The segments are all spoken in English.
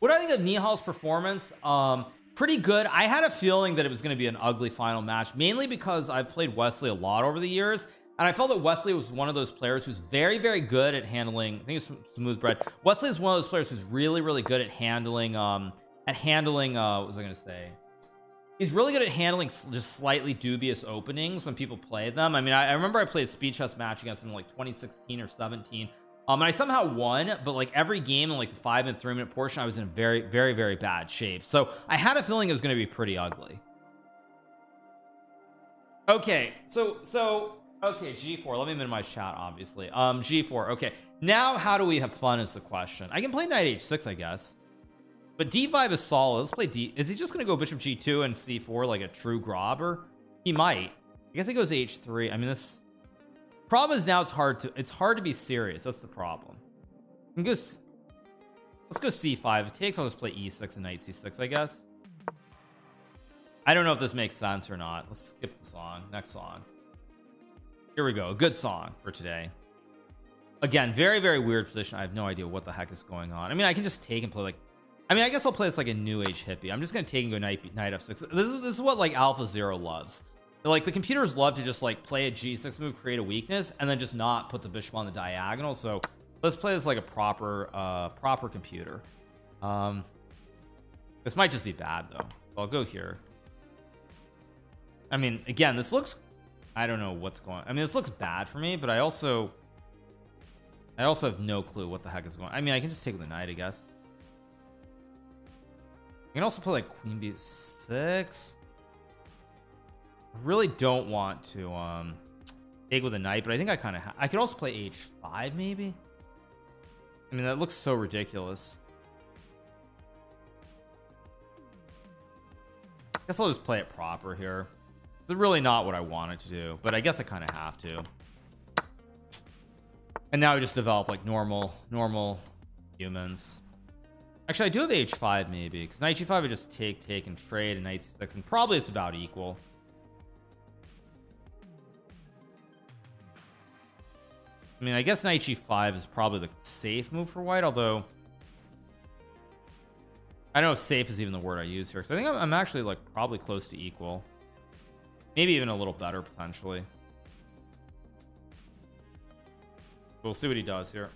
what do I think of Nihal's performance um pretty good. I had a feeling that it was going to be an ugly final match mainly because I've played Wesley a lot over the years and I felt that Wesley was one of those players who's very very good at handling I think it's smooth bread. Wesley is one of those players who's really really good at handling um at handling uh what was I gonna say? He's really good at handling just slightly dubious openings when people play them. I mean I, I remember I played a speed chess match against him like 2016 or 17 um and I somehow won but like every game in like the five and three minute portion I was in very very very bad shape. So I had a feeling it was going to be pretty ugly. Okay so so okay g4 let me minimize chat obviously. Um g4 okay. Now how do we have fun is the question. I can play knight h6 I guess. But d5 is solid. Let's play d is he just gonna go bishop g2 and c4 like a true grobber? He might. I guess he goes h3 I mean this problem is now it's hard to it's hard to be serious. That's the problem. I'm go let's go c5 it takes I'll just play e6 and knight c6 I guess. I don't know if this makes sense or not. Let's skip the song. Next song. Here we go. A good song for today. Again very very weird position. I have no idea what the heck is going on. I mean I can just take and play like I mean I guess I'll play this like a new age hippie. I'm just gonna take and go knight knight f6 this is this is what like alpha zero loves like the computers love to just like play a g6 move create a weakness and then just not put the bishop on the diagonal so let's play this like a proper uh proper computer um this might just be bad though so I'll go here I mean again this looks I don't know what's going on. I mean this looks bad for me but I also I also have no clue what the heck is going on. I mean I can just take the knight I guess I can also play like queen b6 really don't want to um take with a knight but I think I kind of I could also play h5 maybe? I mean that looks so ridiculous. I guess I'll just play it proper here. It's really not what I wanted to do but I guess I kind of have to. And now I just develop like normal normal humans. Actually I do have h5 maybe because knight g5 I just take take and trade and knight c6 and probably it's about equal I mean I guess knight g5 is probably the safe move for white although I know safe is even the word I use here because I think I'm, I'm actually like probably close to equal. Maybe even a little better potentially. We'll see what he does here.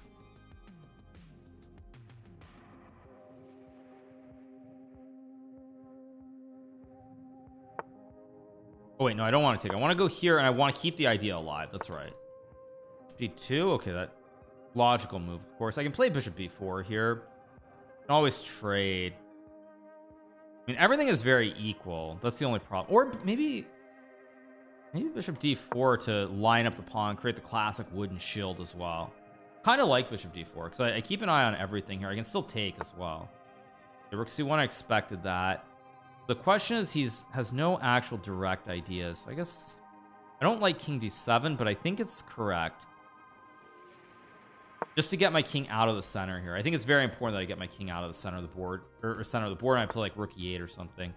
Oh wait no I don't want to take I want to go here and I want to keep the idea alive. That's right b2 okay that logical move of course. I can play bishop b4 here. Always trade. I mean everything is very equal. That's the only problem. Or maybe maybe bishop d4 to line up the pawn create the classic wooden shield as well. Kind of like bishop d4 because I, I, keep an eye on everything here. I can still take as well. The rook c1 I expected that. The question is he's has no actual direct ideas. So I guess I don't like king d7 but I think it's correct just to get my king out of the center here. I think it's very important that I get my king out of the center of the board or, center of the board and I play like rook e8 or something.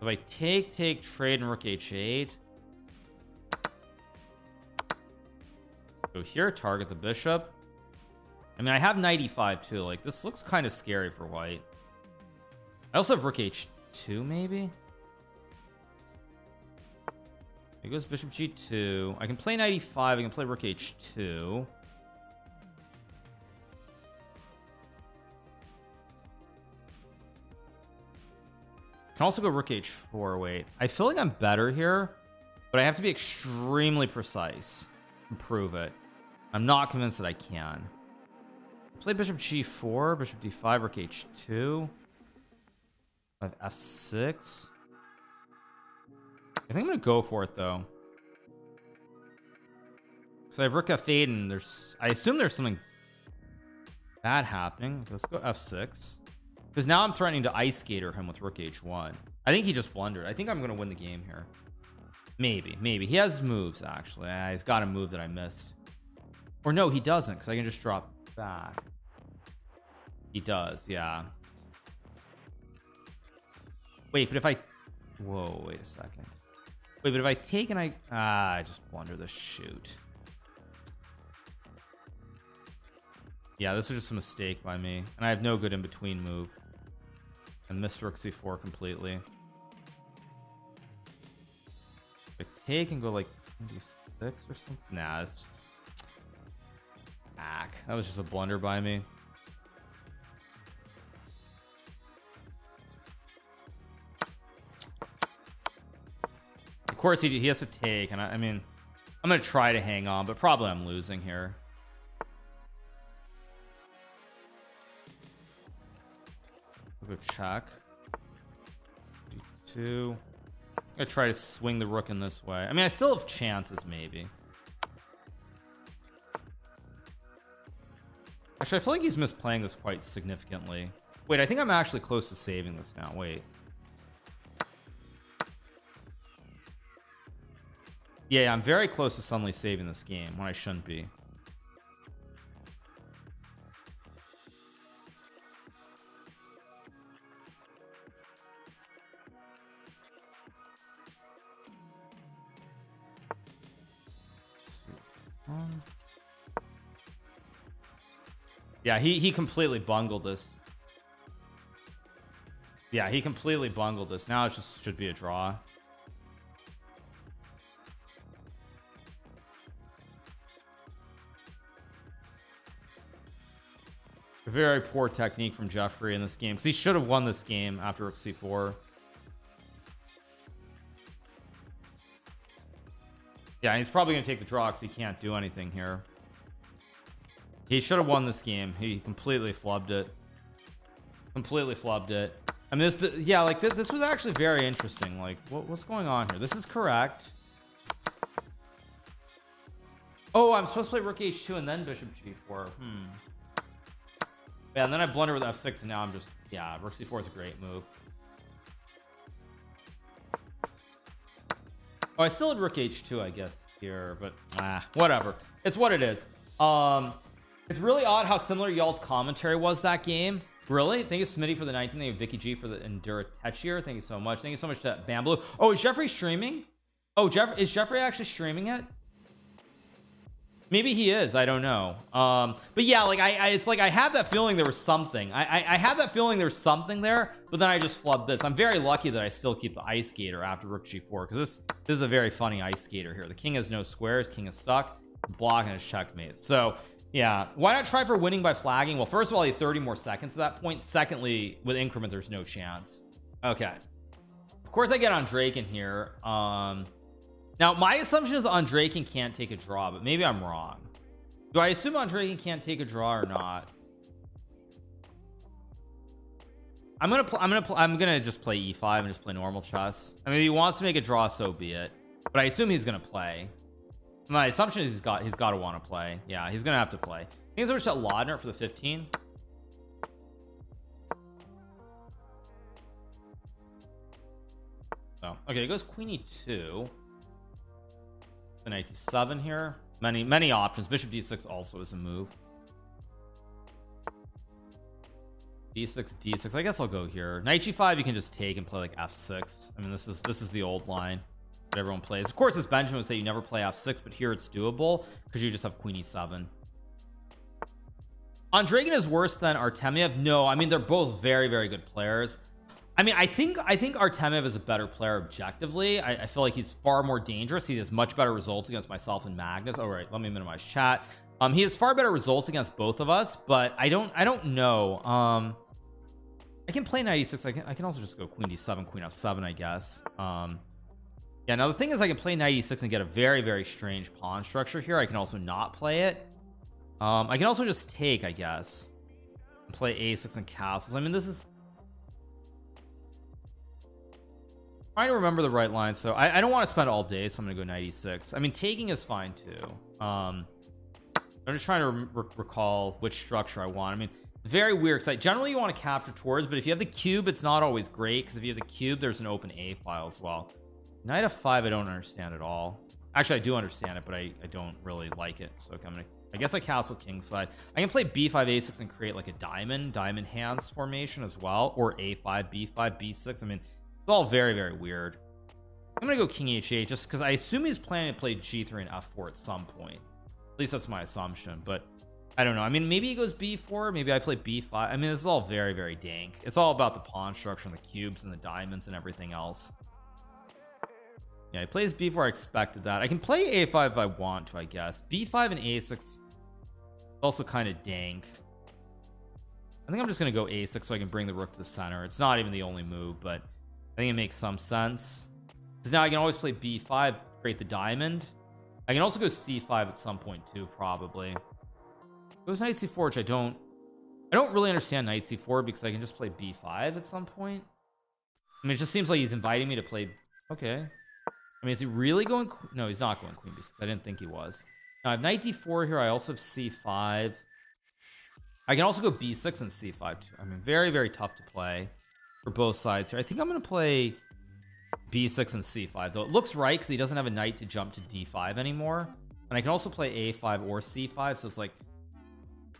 If I take take trade and rook h8 go here target the bishop. I mean I have 95 too like this looks kind of scary for white. I also have rook h2 maybe? It goes bishop g2 I can play 95 I can play rook h2 can also go rook h4 wait. I feel like I'm better here but I have to be extremely precise and prove it. I'm not convinced that I can. Play bishop g4 bishop d5 rook h2 f6 I think I'm gonna go for it though. So I have rook f8 and there's I assume there's something bad happening. Let's go f6 because now I'm threatening to ice skater him with rook h1 I think he just blundered. I think I'm gonna win the game here. Maybe maybe. He has moves actually. Uh, he's got a move that I missed. Or no he doesn't because I can just drop back. He does yeah. Wait but if I whoa wait a second. Wait but if I take and I ah I just blunder the shoot. Yeah this was just a mistake by me and I have no good in between move and miss rook c4 completely. Like take and go like 26 or something? Nah it's just back that was just a blunder by me. Of course he, he has to take and I, I mean I'm gonna try to hang on but probably I'm losing here We'll go check D2 I'm gonna try to swing the rook in this way. I mean I still have chances maybe. Actually I feel like he's misplaying this quite significantly. Wait I think I'm actually close to saving this now. Wait. Yeah I'm very close to suddenly saving this game when I shouldn't be yeah he he completely bungled this. Yeah he completely bungled this. Now it just should be a draw. Very poor technique from Jeffery in this game because he should have won this game after rook c4 yeah he's probably gonna take the draw because he can't do anything here he should have won this game. He completely flubbed it. Completely flubbed it. I mean this yeah like th this was actually very interesting. Like what, what's going on here? This is correct. Oh I'm supposed to play rook h2 and then bishop g4 hmm. Yeah and then I blunder with f6 and now I'm just yeah rook c4 is a great move. Oh I still had rook h2 I guess here but ah, whatever. It's what it is. Um it's really odd how similar y'all's commentary was that game. Really? Thank you Smitty for the 19 thank you Vicky G for the Endura Techier thank you so much. Thank you so much to Bamboo. Oh is Jeffery streaming? Oh Jeff is Jeffery actually streaming it maybe he is. I don't know. Um but yeah like I, I it's like I had that feeling there was something. I, I I had that feeling there's something there but then I just flubbed this. I'm very lucky that I still keep the ice skater after rook g4 because this this is a very funny ice skater here. The king has no squares king is stuck block and a checkmate. So yeah. Why not try for winning by flagging? Well first of all he had 30 more seconds at that point. Secondly with increment there's no chance. Okay. Of course I get Andreikin here. Um now my assumption is Andreikin can't take a draw but maybe I'm wrong. Do I assume Andreikin can't take a draw or not? I'm gonna I'm gonna I'm gonna just play e5 and just play normal chess. I mean if he wants to make a draw so be it. But I assume he's gonna play my assumption is he's got he's got to want to play. Yeah he's gonna have to play. He's gonna set Laudner for the 15 oh okay it goes queen e2 the 97 here. Many many options. Bishop d6 also is a move. d6 d6 I guess I'll go here. Knight g5 you can just take and play like f6 I mean this is this is the old line that everyone plays. Of course as Benjamin would say you never play f6 but here it's doable because you just have queen e7 Andreikin is worse than Artemiev? No I mean they're both very very good players. I mean I think I think Artemiev is a better player objectively. I, I, feel like he's far more dangerous. He has much better results against myself and Magnus. All right let me minimize chat. Um he has far better results against both of us but I don't I don't know. Um I can play 96 I can I can also just go queen d7 queen f7 I guess. Um yeah now the thing is I can play 96 and get a very very strange pawn structure here. I can also not play it. Um I can also just take I guess play a6 and castles. I mean this is trying to remember the right line so I, I don't want to spend all day so I'm gonna go 96 I mean taking is fine too. Um I'm just trying to re recall which structure I want. I mean very weird because generally you want to capture towards but if you have the cube it's not always great because if you have the cube there's an open a file as well knight of five I don't understand at all. Actually I do understand it but I, I don't really like it. So okay, I'm gonna I guess I castle king side. I can play b5 a6 and create like a diamond diamond hands formation as well or a5 b5 b6 I mean it's all very very weird. I'm gonna go king h8 just because I assume he's planning to play g3 and f4 at some point. At least that's my assumption but I don't know. I mean maybe he goes b4 maybe I play b5 I mean this is all very very dank. It's all about the pawn structure and the cubes and the diamonds and everything else yeah he plays b4 I expected that. I can play a5 if I want to I guess. B5 and a6 also kind of dank. I think I'm just gonna go a6 so I can bring the rook to the center. It's not even the only move but I think it makes some sense. Because now I can always play b5 create the diamond. I can also go c5 at some point too probably. Goes knight c4 which I don't I don't really understand knight c4 because I can just play b5 at some point. I mean it just seems like he's inviting me to play okay I mean is he really going no he's not going queen b6 I didn't think he was. Now I have knight d4 here I also have c5 I can also go b6 and c5 too. I mean very very tough to play for both sides here. I think I'm gonna play b6 and c5 though. It looks right because he doesn't have a knight to jump to d5 anymore. And I can also play a5 or c5 so it's like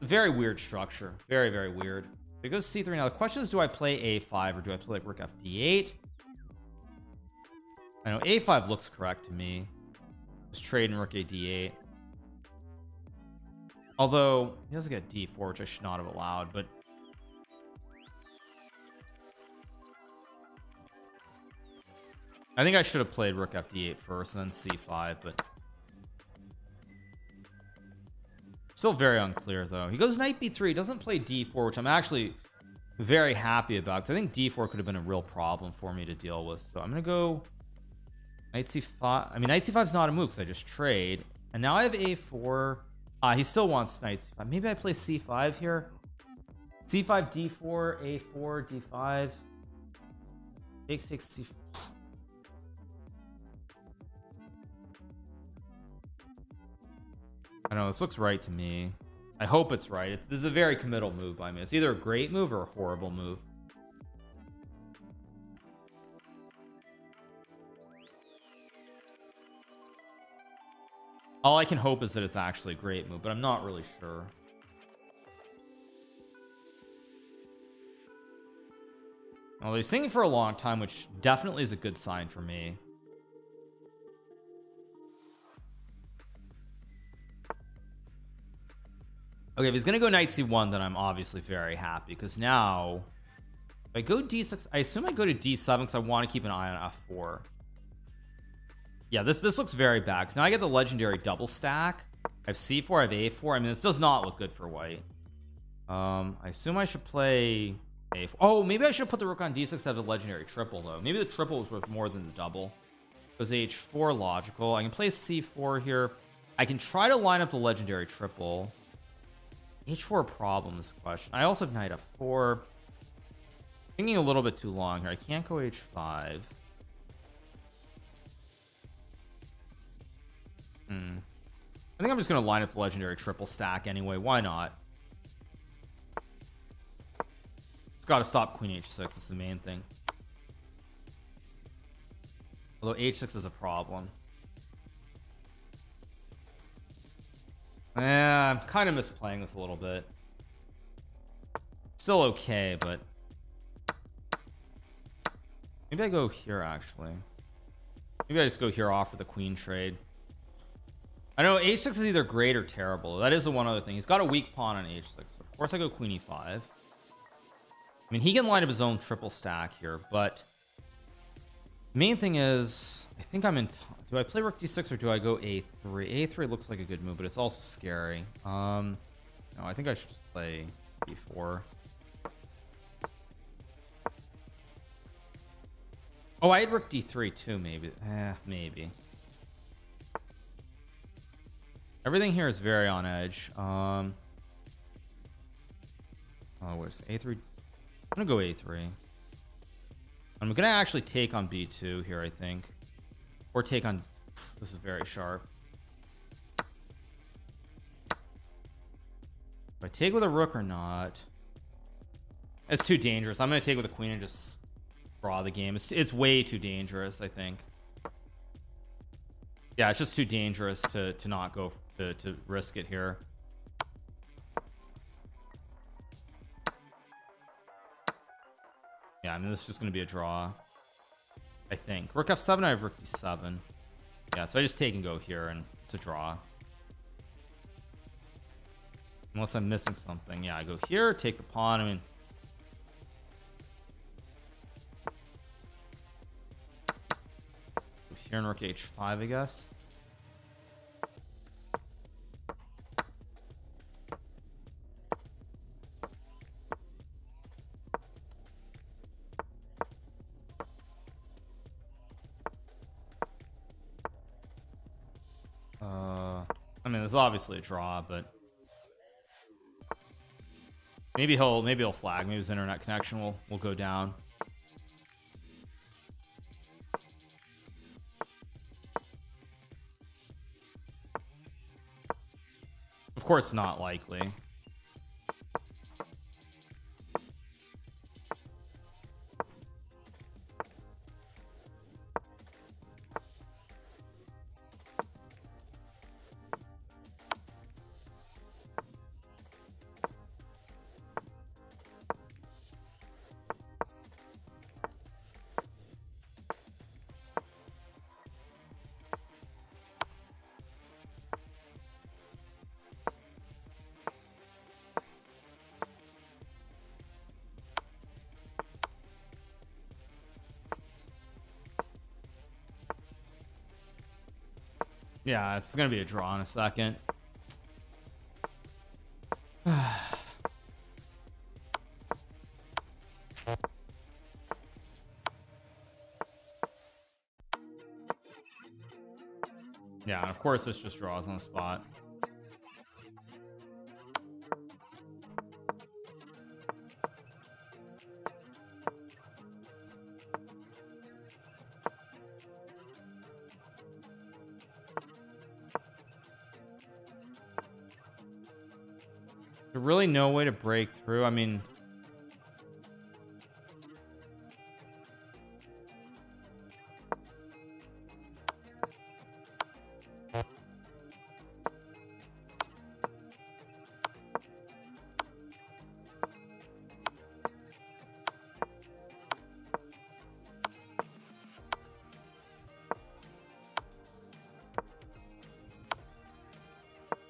very weird structure. Very very weird. It goes c3 now the question is do I play a5 or do I play like rook f d8 I know a5 looks correct to me. Just trading rook a d8 although he doesn't get d4 which I should not have allowed but I think I should have played rook f d8 first and then c5 but still very unclear though. He goes knight b3 doesn't play d4 which I'm actually very happy about because I think d4 could have been a real problem for me to deal with. So I'm gonna go knight c5 I mean knight c5 is not a move because I just trade. And now I have a4 uh, he still wants knight c5 maybe I play c5 here. c5 d4 a4 d5 takes takes c4 I know this looks right to me. I hope it's right. It's, this is a very committal move by me. It's either a great move or a horrible move all I can hope is that it's actually a great move but I'm not really sure Well, he's thinking for a long time, which definitely is a good sign for me. Okay, if he's gonna go knight c1 then I'm obviously very happy because now if I go d6 I assume I go to d7 because I want to keep an eye on f4 yeah this this looks very bad now I get the legendary double stack. I have c4 I have a4 I mean this does not look good for white. Um I assume I should play a4 oh maybe I should put the rook on d6 to have the legendary triple though. Maybe the triple is worth more than the double. Because h4 logical. I can play c4 here. I can try to line up the legendary triple. H4 problem is the question. I also have knight f4 thinking a little bit too long here. I can't go h5 hmm I think I'm just gonna line up the legendary triple stack anyway why not it's got to stop queen h6 is the main thing although h6 is a problem Yeah, I'm kind of misplaying this a little bit. Still okay, but maybe I go here actually. Maybe I just go here off for the queen trade. I know h6 is either great or terrible. That is the one other thing. He's got a weak pawn on h6. Of course, I go queen e5. I mean, he can line up his own triple stack here, but main thing is, I think I'm in do I play rook d6 or do I go a3 a3 looks like a good move but it's also scary um no I think I should just play b4 oh I had rook d3 too maybe eh, maybe everything here is very on edge. Um oh where's a3 I'm gonna go a3 I'm gonna actually take on b2 here I think. Or take on this is very sharp. Do I take with a rook or not? It's too dangerous. I'm gonna take with a queen and just draw the game. It's, it's way too dangerous I think. Yeah it's just too dangerous to to not go to, to risk it here. Yeah I mean this is just gonna be a draw I think. Rook f7 I have rook d7 yeah so I just take and go here and it's a draw. Unless I'm missing something yeah I go here take the pawn I mean. Here in rook h5 I guess obviously a draw but maybe he'll maybe he'll flag. Maybe his internet connection will will go down. Of course not likely Yeah, it's gonna be a draw in a second. yeah, and of course this just draws on the spot. Really no way to break through I mean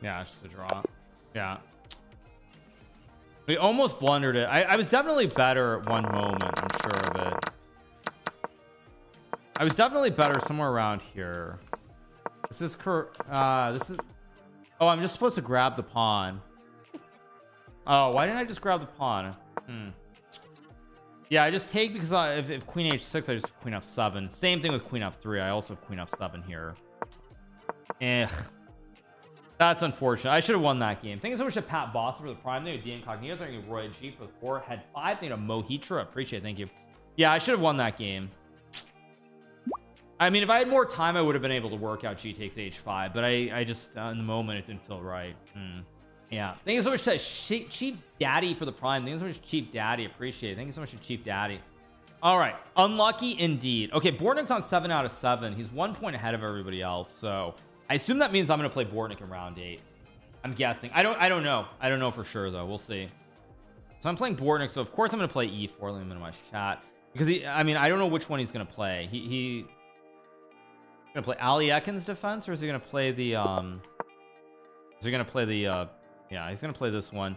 Yeah, it's just a draw. Yeah. We almost blundered it. I, I was definitely better at one moment. I'm sure of it. I was definitely better somewhere around here. This is cur uh this is oh I'm just supposed to grab the pawn oh why didn't I just grab the pawn hmm. yeah I just take because I, if, if queen h6 I just queen f7 same thing with queen f3 I also have queen f7 here eh that's unfortunate. I should have won that game. Thank you so much to Pat Boss for the prime. Thank you, Incognito. Thank you, Roy G for the four. Head five. Thank you to Mohitra. Appreciate it. Thank you. Yeah, I should have won that game. I mean, if I had more time, I would have been able to work out G takes H5, but I, I just, uh, in the moment, it didn't feel right. Hmm. Yeah. Thank you so much to Chief Daddy for the prime. Thank you so much, Chief Daddy. Appreciate it. Thank you so much to Chief Daddy. All right. Unlucky indeed. Okay. Bortnyk's on seven out of seven. He's one point ahead of everybody else. So I assume that means I'm going to play Bortnyk in round eight. I'm guessing. I don't I don't know. I don't know for sure though. We'll see. So I'm playing Bortnyk. So of course I'm to play E4. Let me minimize chat because he. I mean I don't know which one he's going to play. He he. Gonna play Alekhine's defense or is he gonna play the um is he gonna play the uh yeah he's gonna play this one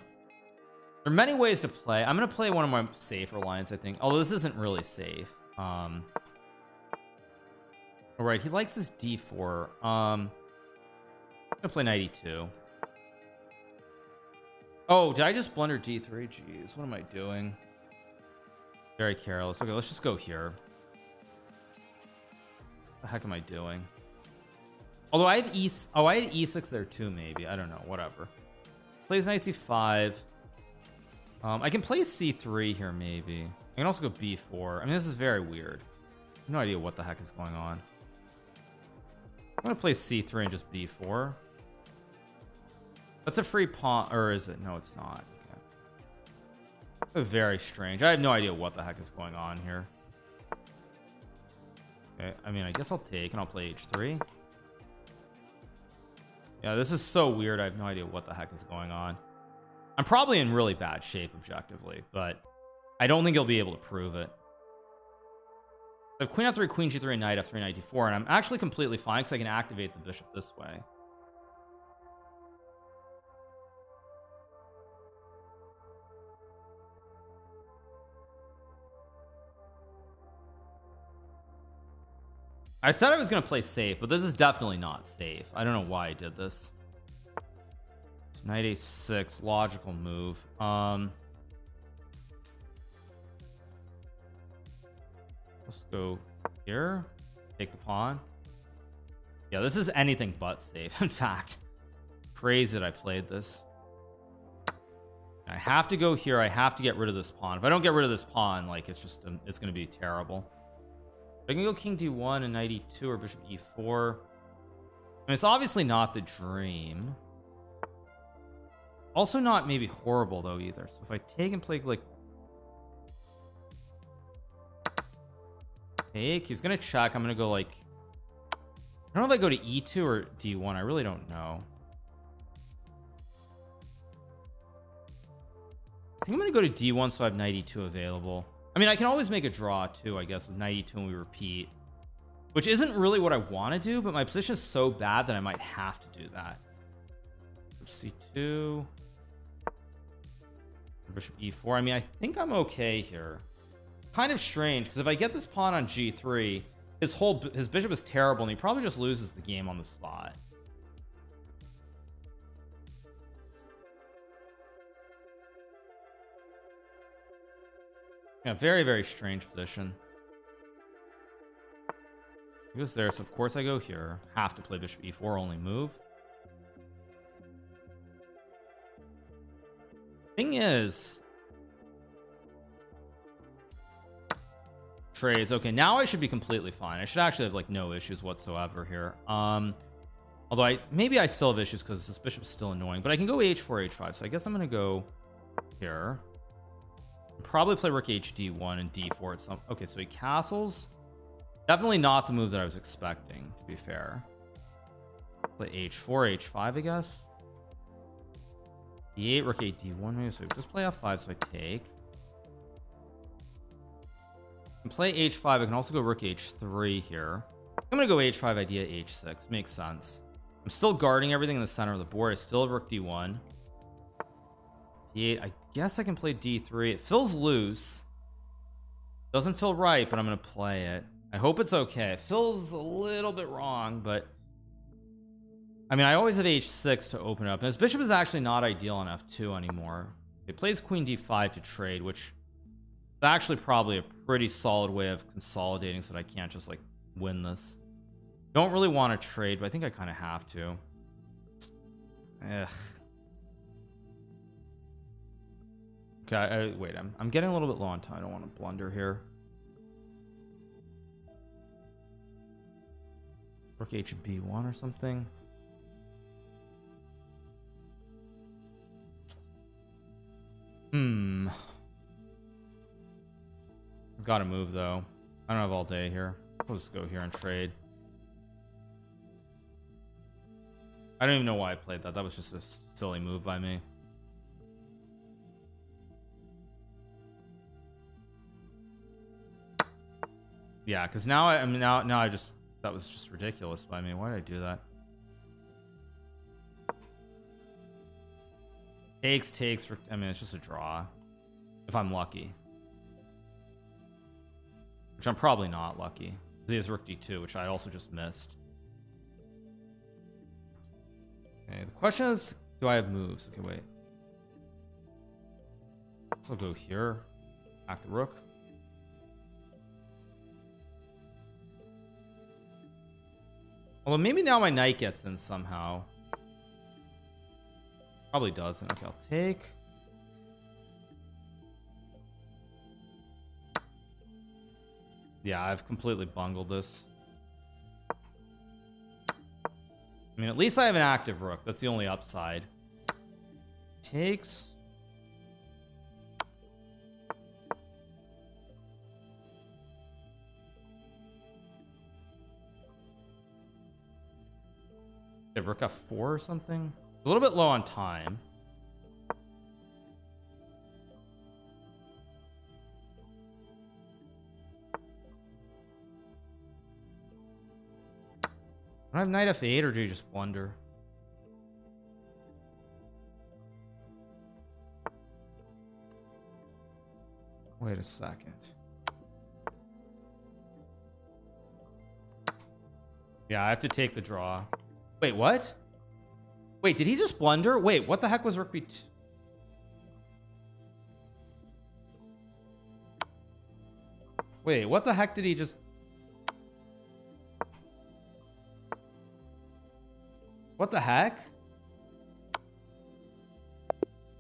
there are many ways to play I'm gonna play one of my safer lines I think although this isn't really safe um all right he likes his d4 um gonna play 92 oh did I just blunder d3 jeez what am I doing? Very careless. Okay let's just go here. What the heck am I doing? Although I have e oh I had e6 there too maybe. I don't know whatever. Plays knight c5 um I can play c3 here maybe. I can also go b4 I mean this is very weird. No idea what the heck is going on I'm gonna play c3 and just b4 that's a free pawn or is it? No it's not. Okay. very strange. I have no idea what the heck is going on here. Okay I mean I guess I'll take and I'll play h3 yeah this is so weird. I have no idea what the heck is going on. I'm probably in really bad shape objectively but I don't think he'll be able to prove it I have queen f3 queen g3 knight f3 knight d4 and I'm actually completely fine because I can activate the bishop this way. I said I was gonna play safe but this is definitely not safe. I don't know why I did this. Knight a6 logical move. Um let's go here take the pawn. Yeah this is anything but safe in fact. Crazy that I played this. I have to go here I have to get rid of this pawn. If I don't get rid of this pawn like it's just um, it's gonna be terrible. I can go king d1 and knight e2 or bishop e4 And it's obviously not the dream. Also not maybe horrible though either. So if I take and play like take? He's gonna check. I'm gonna go like I don't know if I go to e2 or d1 I really don't know. I think I'm gonna go to d1 so I have knight e2 available. I mean I can always make a draw too I guess with knight e2 and we repeat. Which isn't really what I want to do but my position is so bad that I might have to do that. C2 bishop e4 I mean I think I'm okay here kind of strange because if I get this pawn on g3 his whole his bishop is terrible and he probably just loses the game on the spot. Yeah very very strange position. He goes there so of course I go here. Have to play bishop e4 only move. Thing is trades. Okay now I should be completely fine. I should actually have like no issues whatsoever here. Um although I maybe I still have issues because this bishop is still annoying but I can go h4 h5 so I guess I'm gonna go here. Probably play rook hd1 and d4 at some okay so he castles. Definitely not the move that I was expecting to be fair. Play h4 h5 I guess. D8 rook 8 d1 so just play f5 so I take and play h5 I can also go rook h3 here. I'm gonna go h5 idea h6 makes sense. I'm still guarding everything in the center of the board. I still have rook d1 d8 I guess I can play d3 it feels loose. Doesn't feel right but I'm gonna play it. I hope it's okay. It feels a little bit wrong but I mean I always have h6 to open up. And bishop is actually not ideal on f2 anymore. It plays queen d5 to trade which is actually probably a pretty solid way of consolidating so that I can't just like win this. Don't really want to trade but I think I kind of have to. Ugh. okay I, wait I'm, I'm getting a little bit low on time. I don't want to blunder here. Rook hb1 or something. Hmm. I've got to move though. I don't have all day here. I'll just go here and trade. I don't even know why I played that. That was just a silly move by me. Yeah, because now I, I mean now now I just that was just ridiculous by me. Why did I do that? Takes, takes for, I mean, it's just a draw. If I'm lucky. Which I'm probably not lucky. He has rook d2, which I also just missed. Okay, the question is, do I have moves? Okay, wait. I'll go here. Act the rook. Although maybe now my knight gets in somehow. Probably doesn't. Okay, I'll take. Yeah, I've completely bungled this. I mean, at least I have an active rook. That's the only upside. Takes. rook f4 or something a little bit low on time I have knight f8 or do you just wonder wait a second. Yeah I have to take the draw. Wait what? Wait did he just blunder? Wait what the heck was rook b2 wait what the heck did he just what the heck?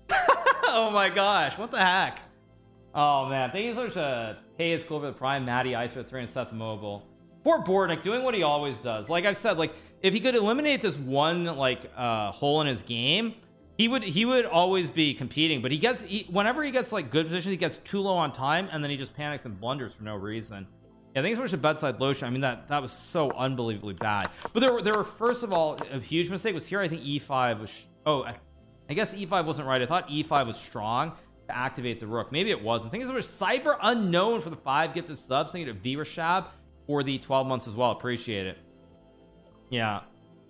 Oh my gosh what the heck? Oh man thank you so much uh hey it's cool for the prime Matty ice for three and Seth mobile poor Bortnyk doing what he always does. Like I've said like if he could eliminate this one like uh hole in his game he would he would always be competing but he gets he, whenever he gets like good position he gets too low on time and then he just panics and blunders for no reason yeah thanks so much to bedside lotion. I mean that that was so unbelievably bad. But there were there were first of all a huge mistake was here I think e5 was oh I, I guess e5 wasn't right. I thought e5 was strong to activate the rook. Maybe it wasn't. Thank you so Cypher unknown for the five gifted subs. Thank you to Virashab for the 12 months as well. Appreciate it. Yeah.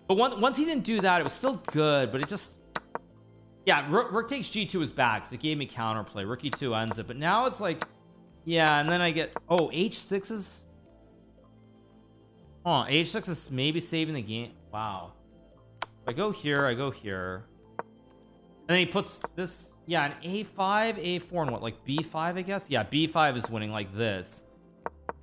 But once once he didn't do that it was still good but it just yeah rook, rook takes g2 is back because it gave me counterplay. Rook e2 ends it. But now it's like yeah and then I get oh h6 is oh h6 is maybe saving the game? Wow. I go here I go here. And then he puts this yeah an a5 a4 and what like b5 I guess? Yeah b5 is winning like this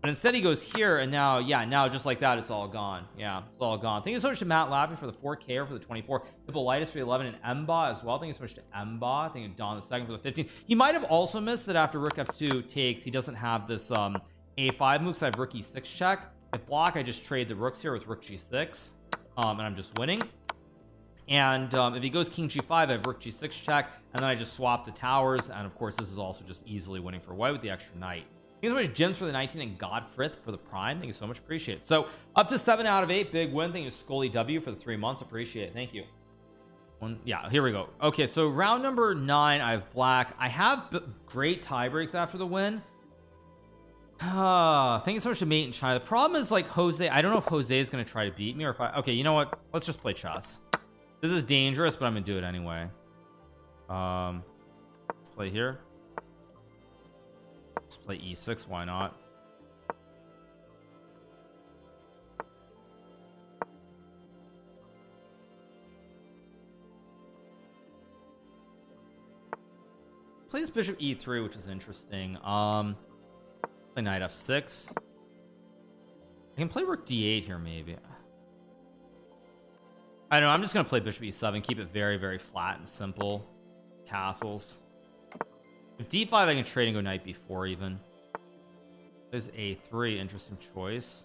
but instead he goes here and now yeah now just like that it's all gone. Yeah it's all gone. Thank you so much to Matt Lappin for the 4k or for the 24 Hippolytus for the 11 and Emba as well. Thank you so much to Emba thank you Don the second for the 15 he might have also missed that after rook f2 takes he doesn't have this um a5 move so I have rook e6 check. If block I just trade the rooks here with rook g6 um and I'm just winning. And um, if he goes king g5 I have rook g6 check and then I just swap the towers and of course this is also just easily winning for white with the extra knight Thank you so much, Gems for the 19 and Godfrith for the Prime. Thank you so much. Appreciate it. So up to seven out of eight. Big win. Thank you, Scully W for the three months. Appreciate it. Thank you. One, yeah, here we go. Okay, so round number nine, I have black. I have great tie breaks after the win. Uh, thank you so much to Mate in China. The problem is like Jose. I don't know if Jose is going to try to beat me or if I. Okay, you know what? Let's just play chess. This is dangerous, but I'm going to do it anyway. Um, play here. Play e6 why not? Plays bishop e3 which is interesting. Um play knight f6 I can play rook d8 here maybe. I don't know I'm just gonna play bishop e7 keep it very very flat and simple. Castles if d5 I can trade and go knight b4 even. There's a3 interesting choice.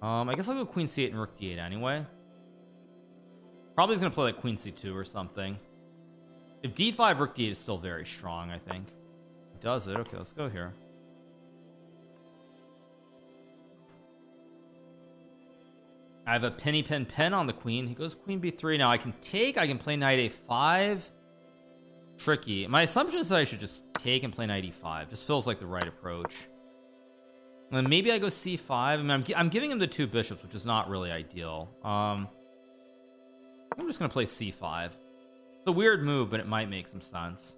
Um I guess I'll go queen c8 and rook d8 anyway. Probably gonna play like queen c2 or something. If d5 rook d8 is still very strong I think. Does it? Okay let's go here. I have a penny pin pin on the queen. He goes queen b3 now I can take I can play knight a5 tricky. My assumption is that I should just take and play knight e5 just feels like the right approach. And maybe I go c5 I mean I'm, I'm giving him the two bishops which is not really ideal. Um I'm just gonna play c5 it's a weird move but it might make some sense.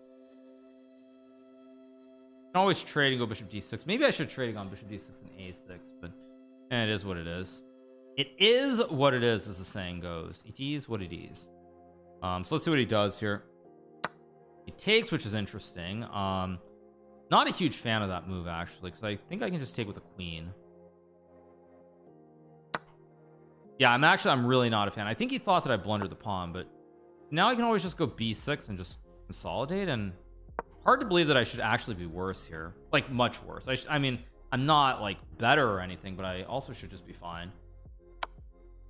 Can always trade and go bishop d6 maybe I should trade on bishop d6 and a6 but eh, it is what it is. It is what it is as the saying goes. It is what it is. Um so let's see what he does here he takes which is interesting. Um not a huge fan of that move actually because I think I can just take with the queen. Yeah I'm actually I'm really not a fan. I think he thought that I blundered the pawn but now I can always just go b6 and just consolidate and hard to believe that I should actually be worse here. Like much worse. I, I mean I'm not like better or anything but I also should just be fine.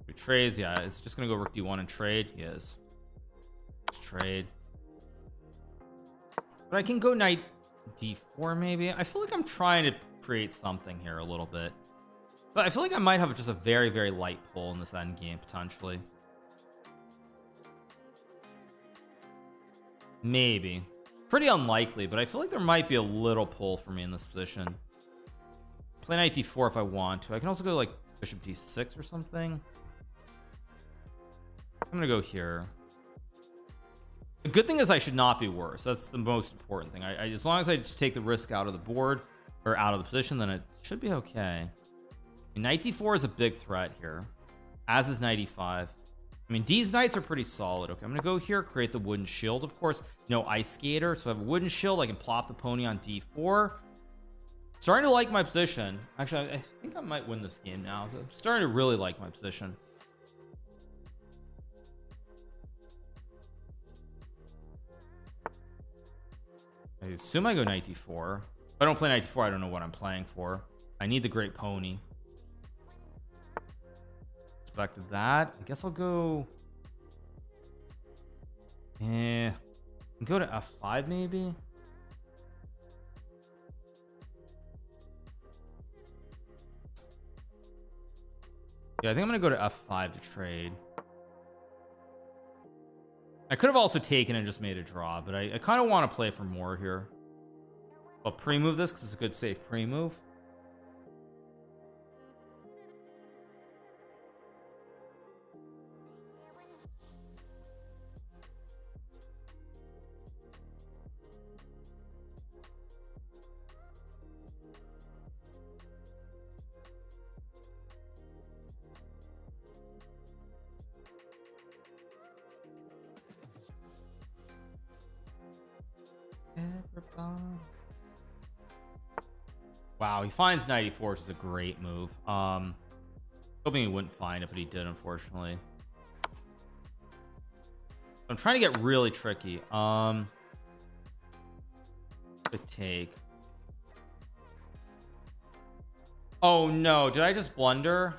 We trades yeah it's just gonna go rook d1 and trade? Yes trade but I can go knight d4 maybe. I feel like I'm trying to create something here a little bit. But I feel like I might have just a very very light pull in this end game potentially. Maybe. Pretty unlikely but I feel like there might be a little pull for me in this position. Play knight d4 if I want to. I can also go like bishop d6 or something. I'm gonna go here the good thing is I should not be worse. That's the most important thing. I, I, as long as I just take the risk out of the board or out of the position then it should be okay. Knight d4 is a big threat here as is 95 I mean these knights are pretty solid. Okay I'm gonna go here create the wooden shield of course. No ice skater so I have a wooden shield I can plop the pony on d4 starting to like my position. Actually I think I might win this game now. I'm starting to really like my position I assume I go knight d4 if I don't play knight d4 I don't know what I'm playing for. I need the great pony. To that. I guess I'll go yeah go to f5 maybe. Yeah I think I'm gonna go to f5 to trade I could have also taken and just made a draw but I, I kind of want to play for more here. I'll pre-move this because it's a good safe pre-move wow he finds 94 which is a great move. Um hoping he wouldn't find it but he did unfortunately. I'm trying to get really tricky. Um the take. Oh no did I just blunder?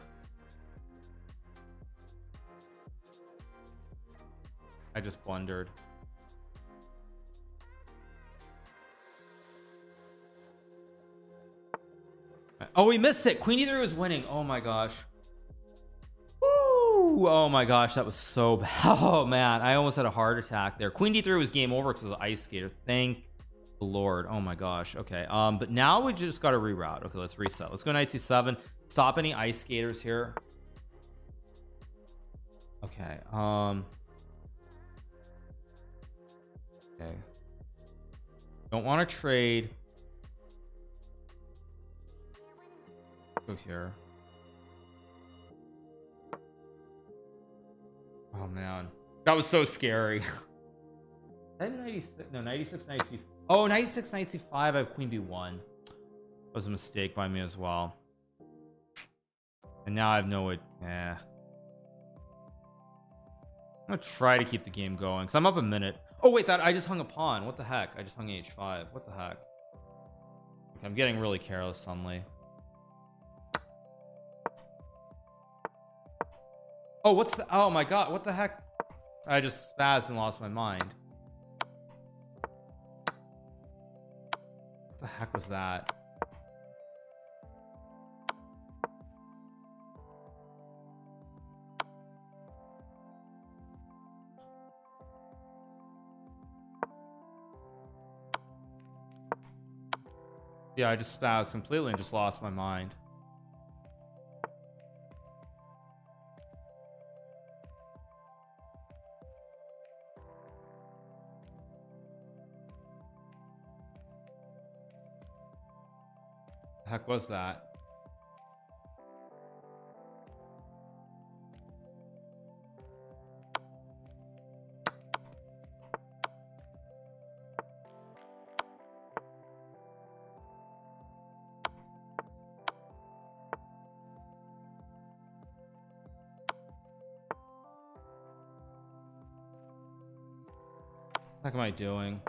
I just blundered oh we missed it. Queen e3 was winning. Oh my gosh. Ooh, oh my gosh that was so bad. Oh man. I almost had a heart attack there. Queen d3 was game over because of the ice skater. Thank the lord. Oh my gosh. Okay um but now we just got to reroute. Okay let's reset. Let's go knight c7 stop any ice skaters here. Okay um. Okay. Don't want to trade here. Oh man. That was so scary. 96 no 96 90 oh 96 95 I have queen b1 that was a mistake by me as well. And now I have no way yeah I'm gonna try to keep the game going because I'm up a minute. Oh wait that I just hung a pawn. What the heck? I just hung h5 what the heck? I'm getting really careless suddenly oh what's the oh my god what the heck? I just spazzed and lost my mind. What the heck was that? Yeah I just spazzed completely and just lost my mind heck was that What am I doing?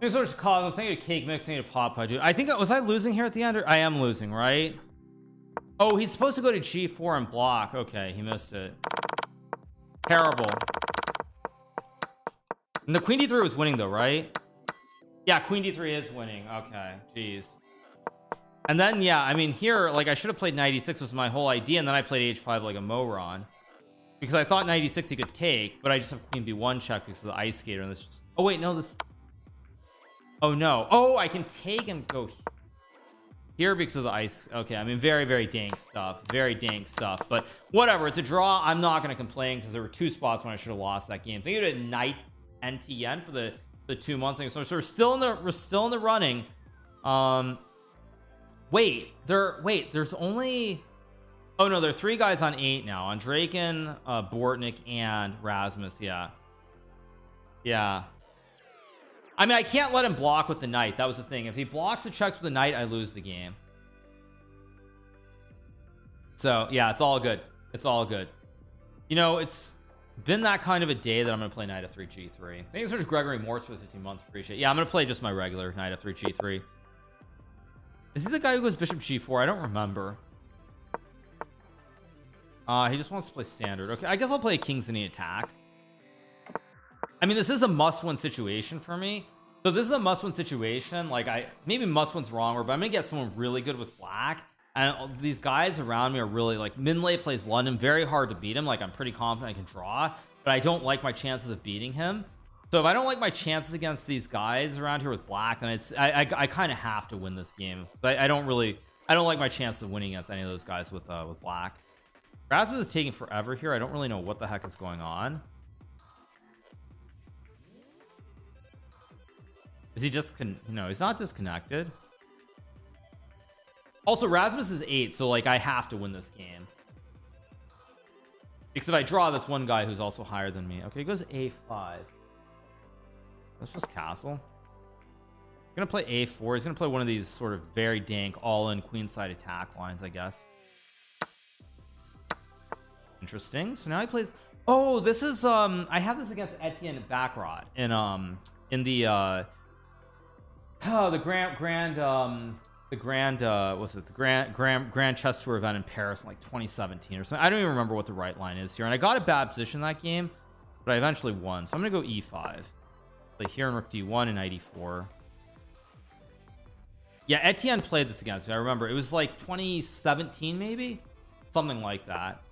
Here's what cause. I was thinking of cake mix, thinking of pot pie, dude. I think was I losing here at the end, or I am losing, right? Oh, he's supposed to go to G4 and block. Okay, he missed it. Terrible. And the Queen D3 was winning though, right? yeah queen d3 is winning okay jeez and then yeah I mean here like I should have played 96 was my whole idea and then I played h5 like a moron because I thought 96 he could take but I just have queen b1 check because of the ice skater and this just... oh wait no this oh no. Oh I can take and go here because of the ice. Okay I mean very very dank stuff. Very dank stuff. But whatever. It's a draw. I'm not going to complain because there were two spots when I should have lost that game. Think of it knight NTN for the the two months so, so we're still in the we're still in the running. Um wait. There wait. There's only oh no. There are three guys on eight now. Andreikin uh Bortnyk and Rasmus. Yeah. Yeah I mean I can't let him block with the knight. That was the thing. If he blocks the checks with the knight I lose the game. So yeah it's all good. It's all good. You know it's been that kind of a day that I'm gonna play knight f3 g3 thanks much Gregory Morse for 15 months. Appreciate it. yeah I'm gonna play just my regular knight f3 g3 is he the guy who goes bishop g4 I don't remember. Uh he just wants to play standard. Okay I guess I'll play king's Indian attack I mean this is a must-win situation for me. So this is a must-win situation. Like I maybe must-win's wrong but I'm gonna get someone really good with black. And these guys around me are really like Minh Le plays London very hard to beat him. Like I'm pretty confident I can draw but I don't like my chances of beating him. So if I don't like my chances against these guys around here with black then it's I, I, I kind of have to win this game. So I, I, don't really I don't like my chance of winning against any of those guys with uh with black. Rasmus is taking forever here. I don't really know what the heck is going on is he just con no he's not disconnected. Also Rasmus is eight so like I have to win this game. Because if I draw that's one guy who's also higher than me. Okay he goes a5 let's just castle. I'm gonna play a4 he's gonna play one of these sort of very dank all-in queenside attack lines I guess. Interesting. So now he plays oh this is um I have this against Etienne Bacrot in um in the uh oh, the grand grand um the grand uh was it the grand grand grand chess tour event in Paris in like 2017 or something. I don't even remember what the right line is here and I got a bad position that game but I eventually won so I'm gonna go e5 play here in rook d1 and knight e4 yeah Etienne played this against me I remember. It was like 2017 maybe? Something like that.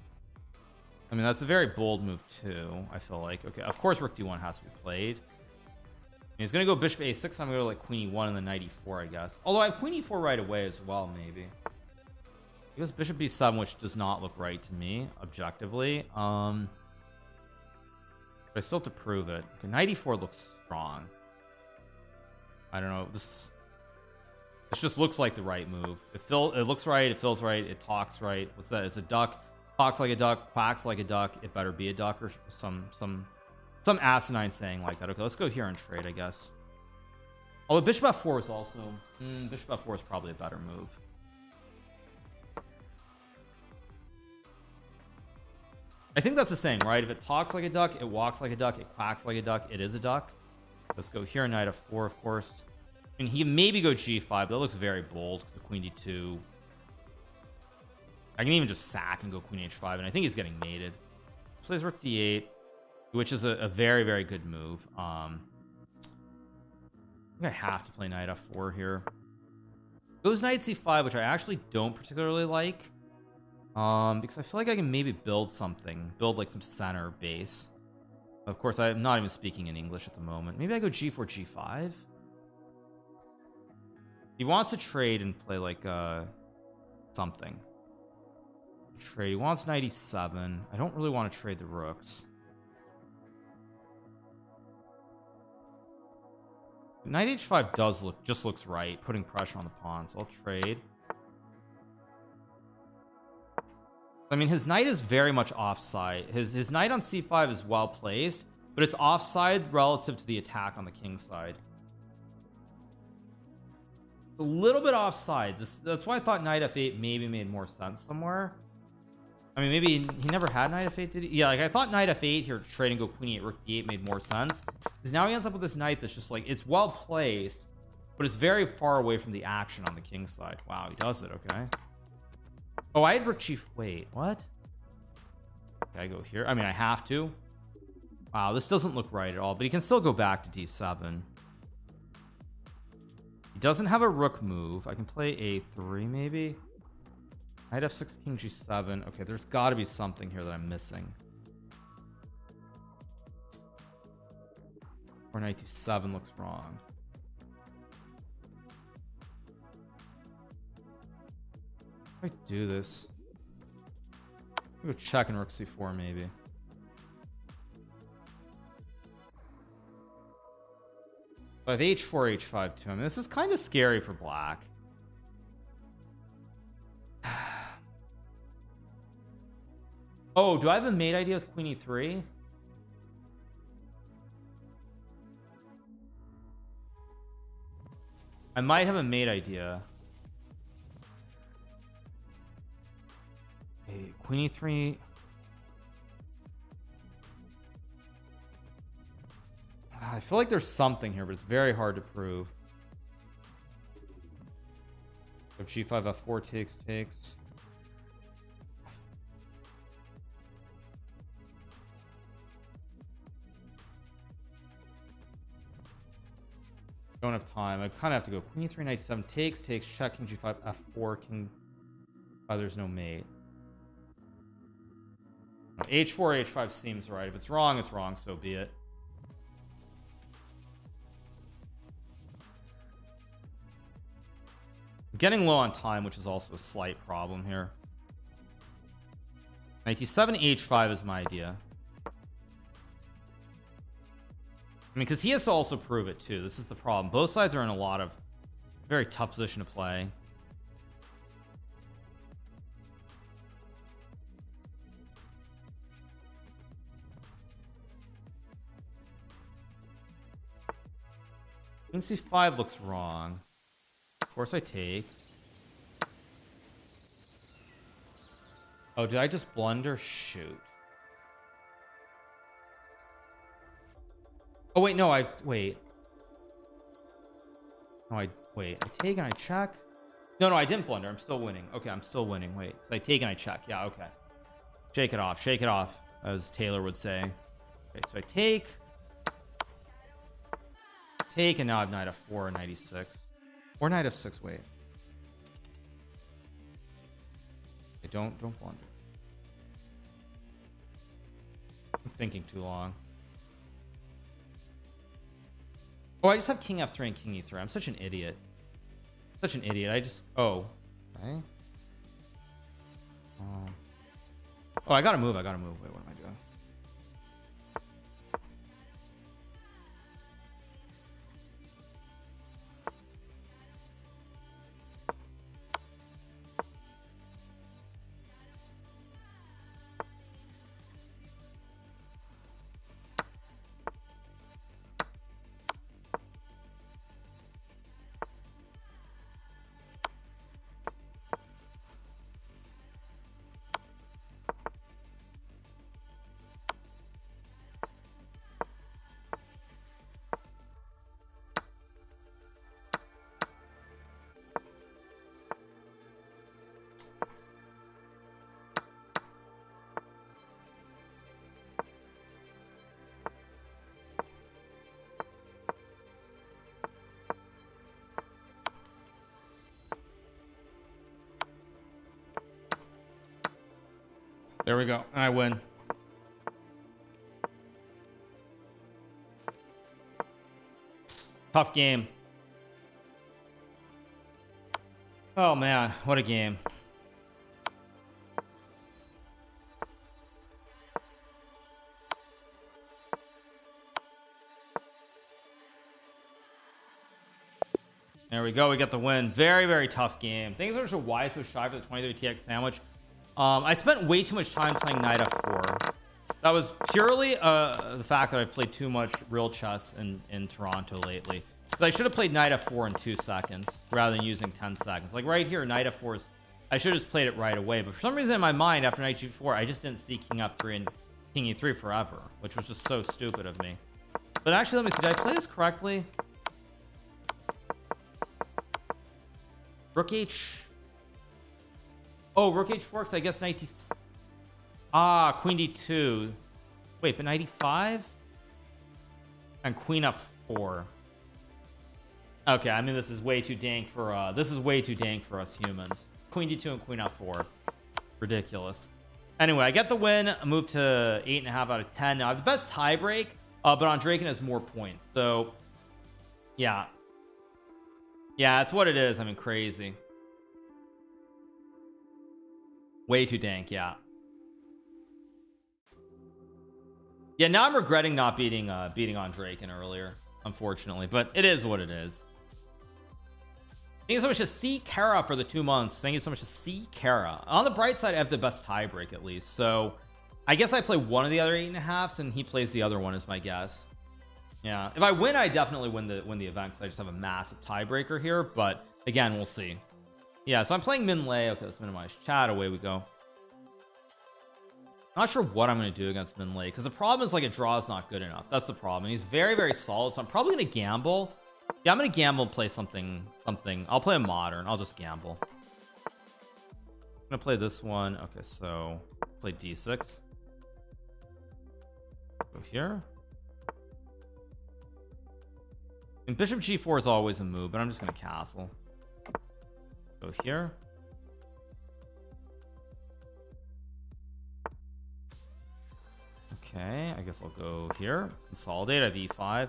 I mean that's a very bold move too I feel like. Okay of course rook d1 has to be played he's gonna go bishop a6 I'm gonna go like queen e1 and then knight e4 I guess. Although I have queen e4 right away as well maybe. He goes bishop b7 which does not look right to me objectively. Um but I still have to prove it. Okay, knight e4 looks strong. I don't know this this just looks like the right move. It feels it looks right it feels right it talks right. What's that? It's a duck. Talks like a duck quacks like a duck. It better be a duck or some some some asinine saying like that. Okay let's go here and trade I guess. Although bishop f4 is also mm, bishop f4 is probably a better move. I think that's the saying right? If it talks like a duck it walks like a duck it quacks like a duck it is a duck. Let's go here and knight f4 of course. And he maybe go g5 but that looks very bold because the queen d2 I can even just sack and go queen h5 and I think he's getting mated. Plays rook d8 which is a, a very very good move. Um I, I have to play knight f4 here. Goes knight c5 which I actually don't particularly like um because I feel like I can maybe build something build like some center base. Of course I'm not even speaking in English at the moment. Maybe I go g4 g5 he wants to trade and play like uh something. Trade. He wants 97 I don't really want to trade the rooks knight h5 does look just looks right putting pressure on the pawn so I'll trade. I mean his knight is very much offside. His his knight on c5 is well placed but it's offside relative to the attack on the king side. A little bit offside. This that's why I thought knight f8 maybe made more sense somewhere I mean maybe he never had knight f8 did he? Yeah like I thought knight f8 here trading go queen 8 rook d8 made more sense. Because now he ends up with this knight that's just like it's well placed but it's very far away from the action on the king side. Wow he does it okay. Oh I had rook chief wait what? Okay, I go here? I mean I have to. Wow this doesn't look right at all but he can still go back to d7 he doesn't have a rook move. I can play a3 maybe knight f6 king g7 okay there's got to be something here that I'm missing. Or knight d7 looks wrong. I do this go check and rook c4 maybe. I have h4 h5 too. I mean this is kind of scary for black oh do I have a mate idea with queen e3 I might have a mate idea. Hey queen e3 ah, I feel like there's something here but it's very hard to prove. So g5 f4 takes takes don't have time. I kind of have to go queen e3 knight 7 takes takes check king g5 f4 king oh there's no mate. H4 h5 seems right. If it's wrong it's wrong so be it. Getting low on time which is also a slight problem here. 97 h5 is my idea I mean because he has to also prove it too. This is the problem. Both sides are in a lot of very tough position to play. Queen c5 looks wrong. Of course I take. Oh did I just blunder? Shoot oh wait no I wait. No I wait I take and I check. No no I didn't blunder. I'm still winning. Okay I'm still winning. Wait so I take and I check. Yeah okay. Shake it off shake it off as Taylor would say. Okay so I take. Take and now I've knight of 4 and 96 or knight of six. wait. Okay, don't don't blunder. I'm thinking too long oh I just have king f3 and king e3 I'm such an idiot. Such an idiot. I just oh okay um, oh I gotta move I gotta move. Wait what am I doing There we go. I win. Tough game. Oh man, what a game. There we go. We got the win. Very, very tough game. Things are so wide, so shy for the 23 TX sandwich. Um, I spent way too much time playing knight f4 that was purely uh, the fact that I've played too much real chess in in Toronto lately. Because I should have played knight f4 in two seconds rather than using 10 seconds. Like right here knight f4 is I should have just played it right away. But for some reason in my mind after knight g4 I just didn't see king f3 and king e3 forever which was just so stupid of me. But actually let me see. Did I play this correctly? Rook h Oh, rook h works. I guess 90. Ah, queen d2. Wait, but 95? And queen f4. okay I mean this is way too dank for uh this is way too dank for us humans queen d2 and queen f4 ridiculous anyway I get the win I move to eight and a half out of ten now I have the best tie break uh but Andreikin has more points so yeah yeah it's what it is I mean crazy way too dank yeah. Yeah now I'm regretting not beating uh beating Andreikin earlier unfortunately but it is what it is. Thank you so much to see Kara for the two months. Thank you so much to see Kara. On the bright side I have the best tiebreak at least so I guess I play one of the other eight and a halfs and he plays the other one is my guess. Yeah if I win I definitely win the win the event because I just have a massive tiebreaker here but again we'll see yeah so I'm playing Minh Le okay let's minimize chat. Away we go. Not sure what I'm going to do against Minh Le because the problem is like a draw is not good enough. That's the problem. He's very very solid so I'm probably going to gamble. Yeah I'm going to gamble and play something something. I'll play a modern. I'll just gamble. I'm gonna play this one. Okay so play d6 go here. And bishop g4 is always a move but I'm just gonna castle go here. Okay I guess I'll go here. Consolidate at e5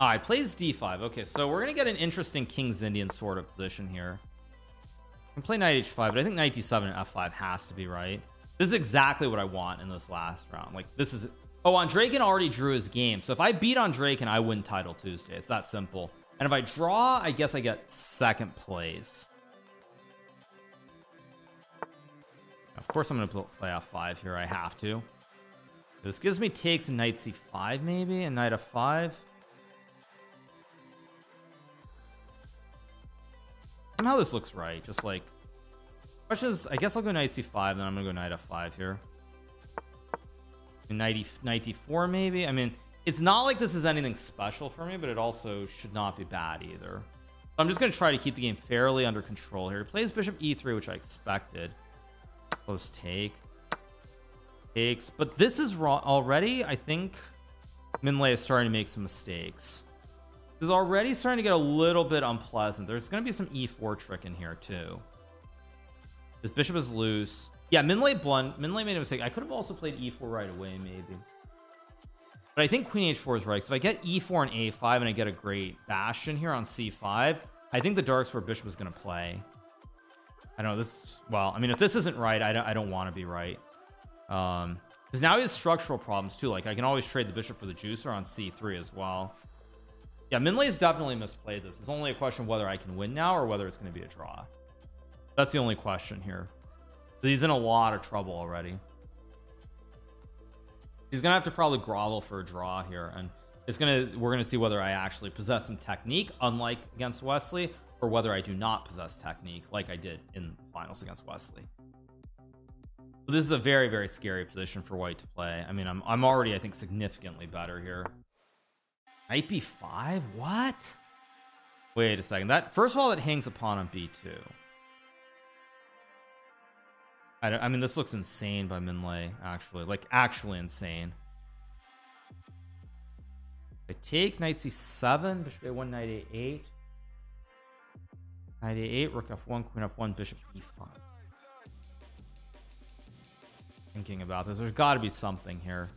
all ah, right plays d5 okay so we're gonna get an interesting king's Indian sort of position here. I can play knight h5 but I think knight d7 and f5 has to be right. This is exactly what I want in this last round. Like this is oh Andreikin already drew his game. So if I beat Andreikin I win title Tuesday. It's that simple and if I draw I guess I get second place. Of course I'm gonna play f5 here. I have to. This gives me takes knight c5 maybe and knight f5 somehow this looks right. Just like questions I guess I'll go knight c5 then I'm gonna go knight f5 here. Knight, knight d4 maybe? I mean it's not like this is anything special for me but it also should not be bad either. So I'm just gonna try to keep the game fairly under control here. He plays bishop e3 which I expected. Close take. Takes but this is wrong already I think Minh Le is starting to make some mistakes. This is already starting to get a little bit unpleasant. There's going to be some e4 trick in here too. This bishop is loose. Yeah Minh Le blunt Minh Le made a mistake. I could have also played e4 right away maybe but I think queen h4 is right so if I get e4 and a5 and I get a great bastion here on c5 I think the dark square bishop is going to play. I don't know this well I mean if this isn't right I don't, I don't want to be right. Um because now he has structural problems too like I can always trade the bishop for the juicer on c3 as well. Yeah Minh Le's definitely misplayed this. It's only a question whether I can win now or whether it's going to be a draw. That's the only question here. He's in a lot of trouble already he's gonna have to probably grovel for a draw here and it's gonna we're gonna see whether I actually possess some technique unlike against Wesley or whether I do not possess technique like I did in finals against Wesley. So this is a very very scary position for white to play. I mean I'm, I'm already I think significantly better here. Knight b5 what? Wait a second. That first of all it hangs upon on b2 I, I mean this looks insane by Minh Le actually. Like actually insane. I take knight c7 bishop a1 knight a8 knight a8 rook f1 queen f1 bishop e5 thinking about this. There's got to be something here.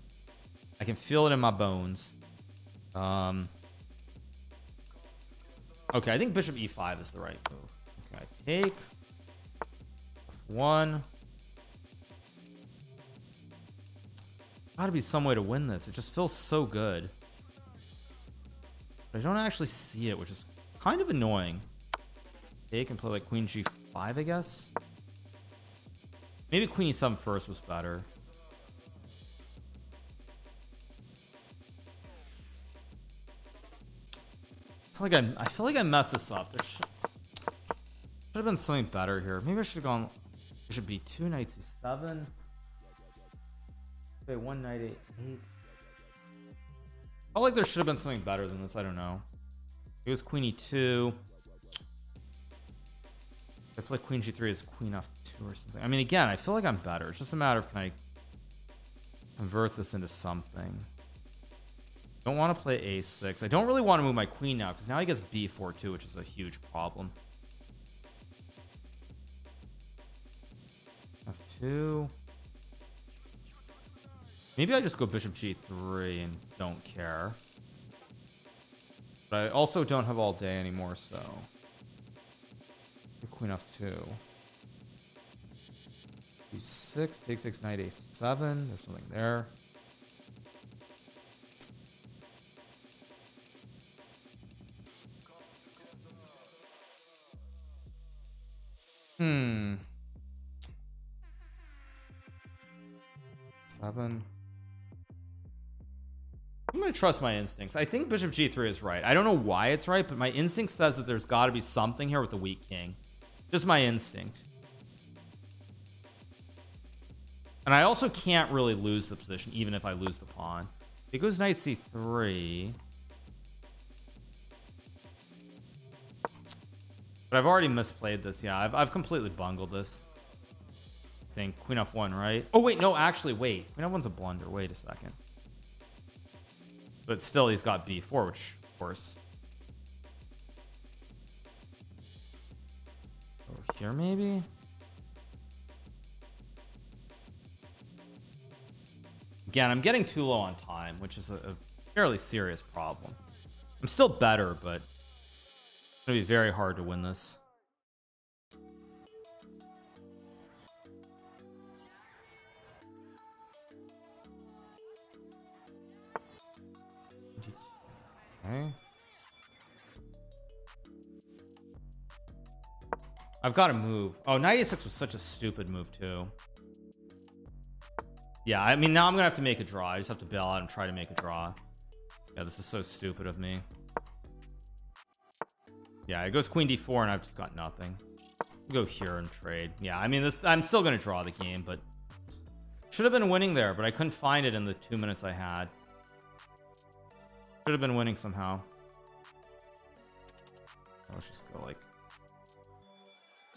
I can feel it in my bones. Um okay I think bishop e5 is the right move. Okay take one gotta be some way to win this it just feels so good but I don't actually see it which is kind of annoying They can play like queen g5 I guess maybe queen e7 first was better feel like I, I feel like I messed this up. There should, should have been something better here. Maybe I should have gone. There should be two knights e7. Eight. I like there should have been something better than this. I don't know. It was queen e2. I play queen g3 as queen f2 or something. I mean, again, I feel like I'm better. It's just a matter of can I convert this into something. don't want to play a6 I don't really want to move my queen now because now he gets b4 too which is a huge problem f2 maybe I just go bishop g3 and don't care. But I also don't have all day anymore so. Queen f2 b6 take 6 knight a7 there's something there. Hmm. Seven. I'm gonna trust my instincts. I think Bishop G3 is right. I don't know why it's right, but my instinct says that there's got to be something here with the weak king. Just my instinct. And I also can't really lose the position, even if I lose the pawn. It goes knight c3. But I've already misplayed this. Yeah, I've, I've completely bungled this. I think queen f1, right? Oh, wait, no, actually, wait. Queen f1's a blunder. Wait a second. But still, he's got b4, which, of course. Over here, maybe? Again, I'm getting too low on time, which is a, a fairly serious problem. I'm still better, but it's gonna be very hard to win this. Okay. I've got to move. Oh, 96 was such a stupid move too. Yeah, I mean, now I'm gonna have to make a draw. I just have to bail out and try to make a draw. Yeah, this is so stupid of me. Yeah, it goes queen d4 and I've just got nothing. Go here and trade. Yeah, I mean this I'm still gonna draw the game, but should have been winning there, but I couldn't find it in the two minutes I had. Should have been winning somehow. Let's just go like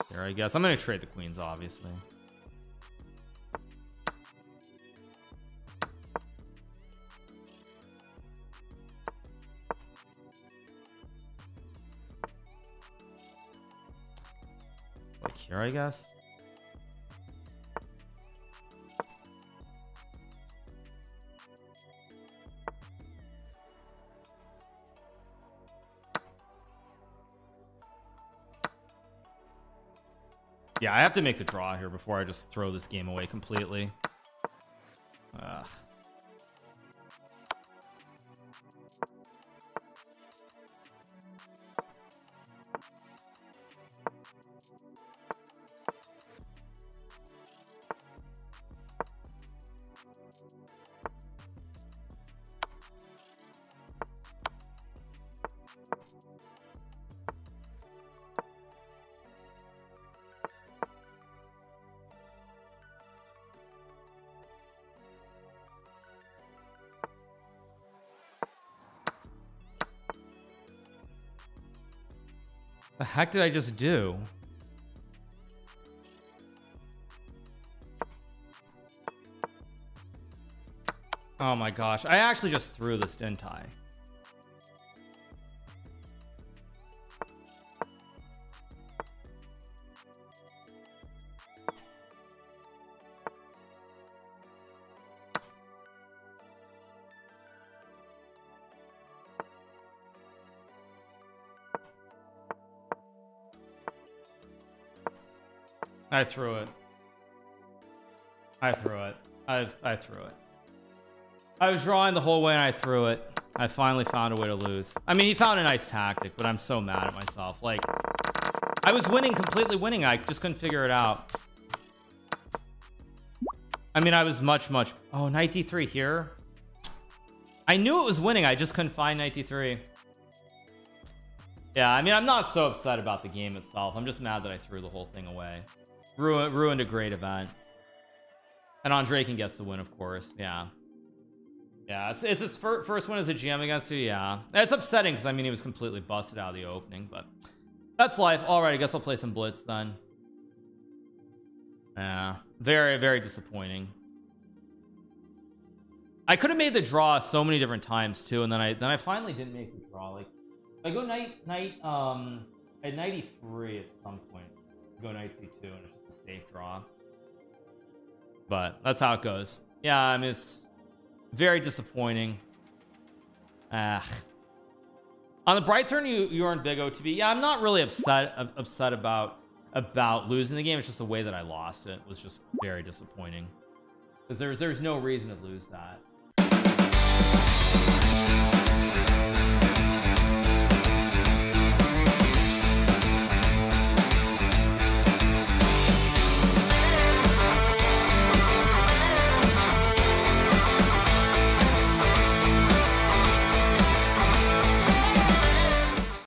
here, I guess. I'm gonna trade the queens, obviously. Like here, I guess. Yeah, I have to make the draw here before I just throw this game away completely. Heck did I just do? Oh my gosh. I actually just threw this, didn't I? I threw it. I threw it. I I threw it. I was drawing the whole way and I threw it. I finally found a way to lose. I mean, he found a nice tactic, but I'm so mad at myself. Like, I was winning, completely winning. I just couldn't figure it out. I mean, I was much, much... Oh, knight d3 here. I knew it was winning. I just couldn't find knight d3. Yeah, I mean, I'm not so upset about the game itself. I'm just mad that I threw the whole thing away. Ruined, ruined a great event. And Andreikin gets the win, of course. Yeah. Yeah, it's, it's his fir first win as a GM against you. Yeah. It's upsetting because, I mean, he was completely busted out of the opening, but that's life. All right, I guess I'll play some Blitz then. Yeah. Very, very disappointing. I could have made the draw so many different times too and then I then I finally didn't make the draw like I go knight knight um at 93 at some point go knight c2 and it's safe draw. But that's how it goes. Yeah I mean it's very disappointing. Ah on the bright turn you you earned big OTB yeah I'm not really upset upset about about losing the game. It's just the way that I lost it was just very disappointing. Because there's there's no reason to lose that